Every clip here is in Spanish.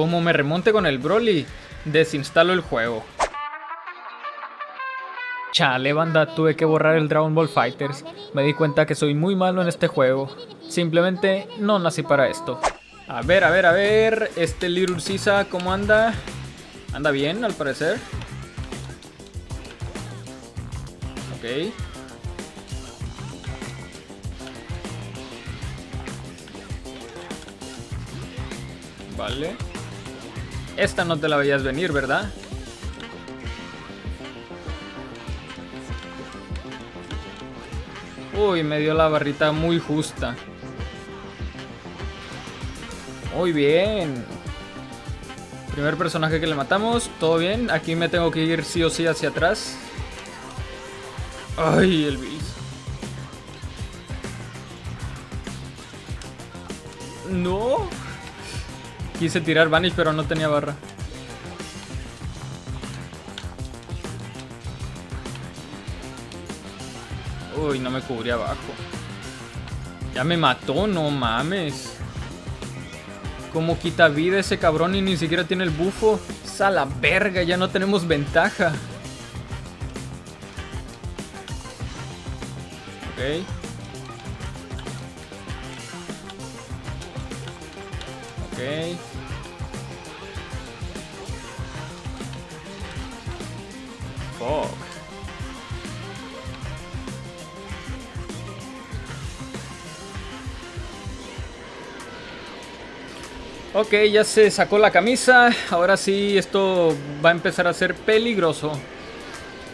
Como me remonte con el Broly, desinstalo el juego. Chale, banda, tuve que borrar el Dragon Ball Fighters. Me di cuenta que soy muy malo en este juego. Simplemente no nací para esto. A ver, a ver, a ver. Este Little Sisa, ¿cómo anda? Anda bien, al parecer. Ok. Vale. Esta no te la veías venir, ¿verdad? Uy, me dio la barrita muy justa. Muy bien. Primer personaje que le matamos. Todo bien. Aquí me tengo que ir sí o sí hacia atrás. Ay, el bis. No. Quise tirar Vanish, pero no tenía barra. Uy, no me cubrí abajo. Ya me mató, no mames. ¿Cómo quita vida ese cabrón y ni siquiera tiene el bufo? ¡Sa la verga! Ya no tenemos ventaja. Ok. Ok. Fuck. Ok, ya se sacó la camisa. Ahora sí, esto va a empezar a ser peligroso.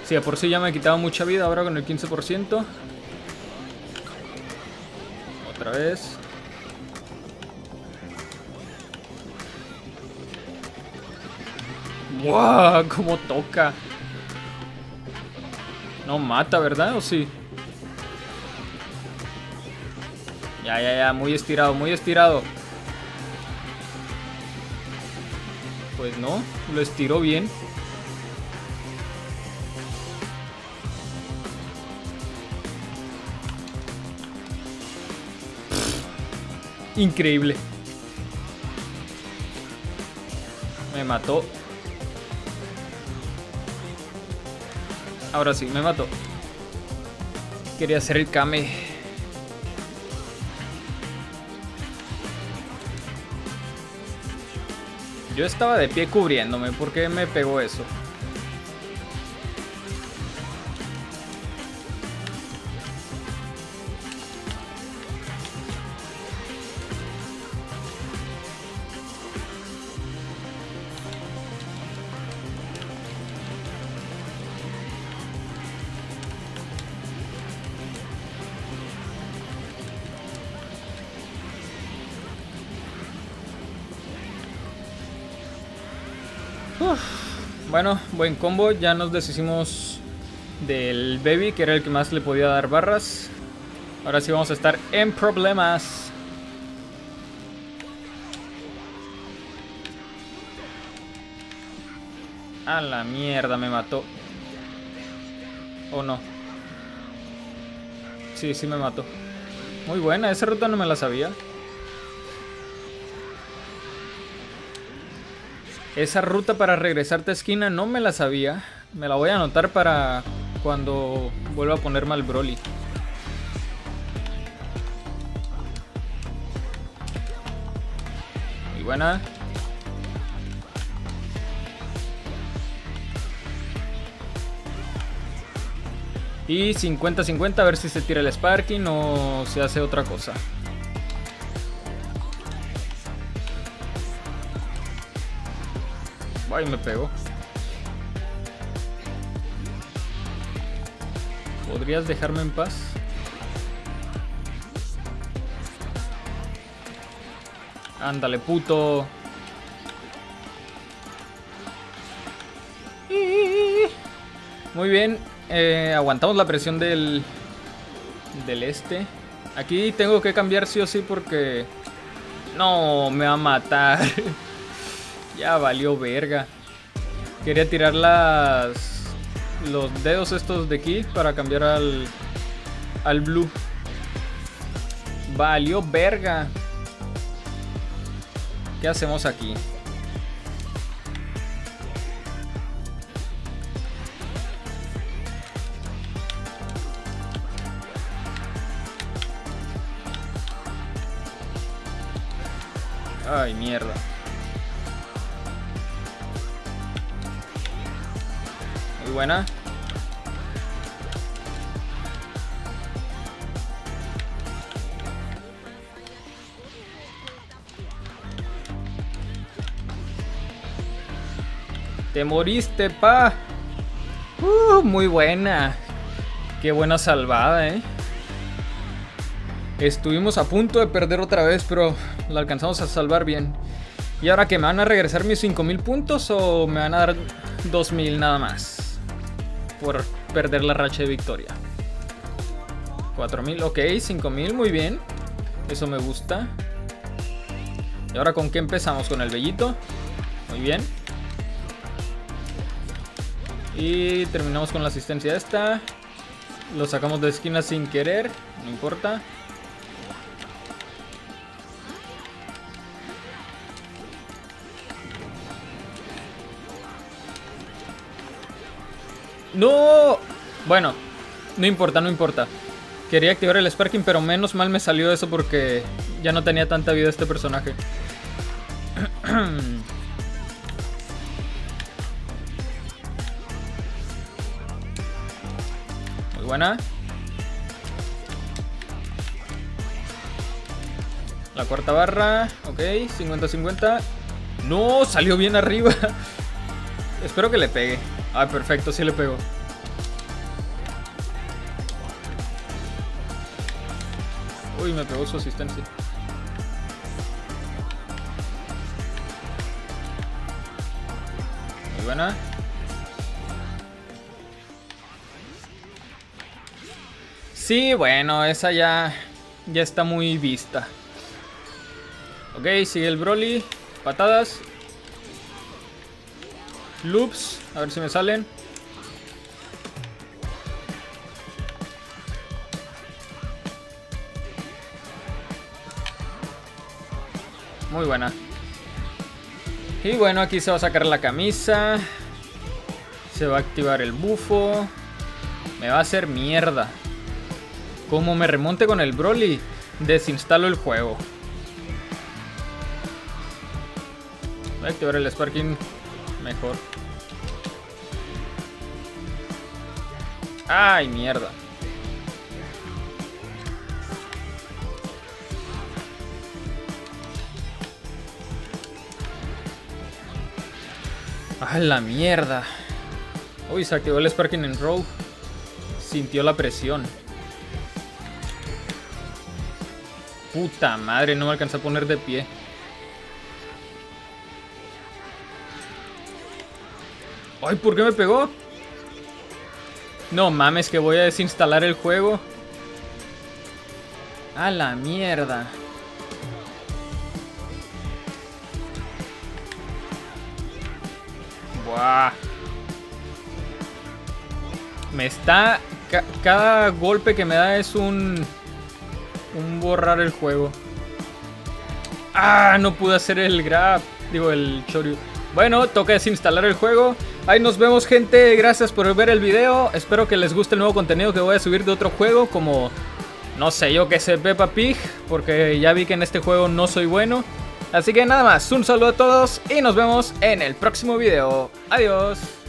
Sí, por sí ya me he quitado mucha vida, ahora con el 15%. Otra vez. ¡Wow! ¡Cómo toca! No mata, ¿verdad? ¿O sí? Ya, ya, ya. Muy estirado, muy estirado. Pues no, lo estiró bien. Increíble. Me mató. Ahora sí, me mató. Quería hacer el Kame. Yo estaba de pie cubriéndome. ¿Por qué me pegó eso? Bueno, buen combo. Ya nos deshicimos del baby, que era el que más le podía dar barras. Ahora sí vamos a estar en problemas. A la mierda, me mató. ¿O no? Sí, sí me mató. Muy buena, esa ruta no me la sabía. Esa ruta para regresarte a esquina no me la sabía. Me la voy a anotar para cuando vuelva a ponerme al Broly. Muy buena. Y 50-50 a ver si se tira el Sparking o se hace otra cosa. Ay, me pegó. ¿Podrías dejarme en paz? Ándale, puto. Muy bien. Eh, aguantamos la presión del... Del este. Aquí tengo que cambiar sí o sí porque... No, me va a matar. Ya valió verga. Quería tirar las... Los dedos estos de aquí para cambiar al... Al blue. Valió verga. ¿Qué hacemos aquí? Ay, mierda. Muy buena. Te moriste, pa. Uh, muy buena. Qué buena salvada, eh. Estuvimos a punto de perder otra vez, pero la alcanzamos a salvar bien. ¿Y ahora que me van a regresar mis 5000 puntos o me van a dar 2000 nada más? Por perder la racha de victoria. 4000, ok, 5000, muy bien. Eso me gusta. ¿Y ahora con qué empezamos? Con el bellito. Muy bien. Y terminamos con la asistencia esta. Lo sacamos de esquina sin querer. No importa. ¡No! Bueno, no importa, no importa. Quería activar el Sparking, pero menos mal me salió eso porque ya no tenía tanta vida este personaje. Muy buena. La cuarta barra. Ok, 50-50. No, salió bien arriba. Espero que le pegue. Ah, perfecto, sí le pegó. Uy, me pegó su asistencia. Muy buena. Sí, bueno, esa ya, ya está muy vista. Ok, sigue el Broly. Patadas. Loops. A ver si me salen. Muy buena. Y bueno, aquí se va a sacar la camisa. Se va a activar el bufo. Me va a hacer mierda. Como me remonte con el Broly, desinstalo el juego. Voy a activar el Sparking mejor. Ay, mierda. ¡Ah, la mierda! Uy, se activó el Sparking en Row. Sintió la presión. Puta madre, no me alcanza a poner de pie. Ay, ¿por qué me pegó? No mames, que voy a desinstalar el juego. A la mierda. Buah. Me está... cada golpe que me da es un... Un borrar el juego. Ah, no pude hacer el grab. Digo, el choryu. Bueno, toca desinstalar el juego. Ahí nos vemos gente, gracias por ver el video. Espero que les guste el nuevo contenido que voy a subir de otro juego como... No sé, yo que sé, Peppa Pig. Porque ya vi que en este juego no soy bueno. Así que nada más, un saludo a todos y nos vemos en el próximo video. Adiós.